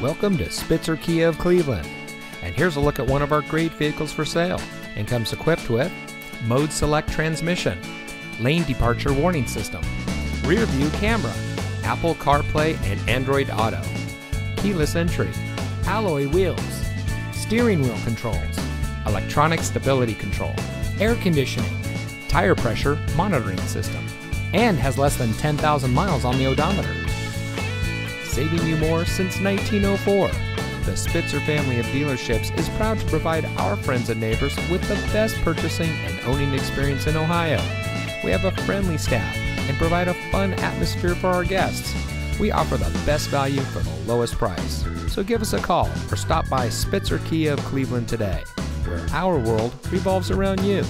Welcome to Spitzer Kia of Cleveland. And here's a look at one of our great vehicles for sale and comes equipped with mode select transmission, lane departure warning system, rear view camera, Apple CarPlay and Android Auto, keyless entry, alloy wheels, steering wheel controls, electronic stability control, air conditioning, tire pressure monitoring system, and has less than 10,000 miles on the odometer. Saving you more since 1904. The Spitzer family of dealerships is proud to provide our friends and neighbors with the best purchasing and owning experience in Ohio. We have a friendly staff and provide a fun atmosphere for our guests. We offer the best value for the lowest price. So give us a call or stop by Spitzer Kia of Cleveland today, where our world revolves around you.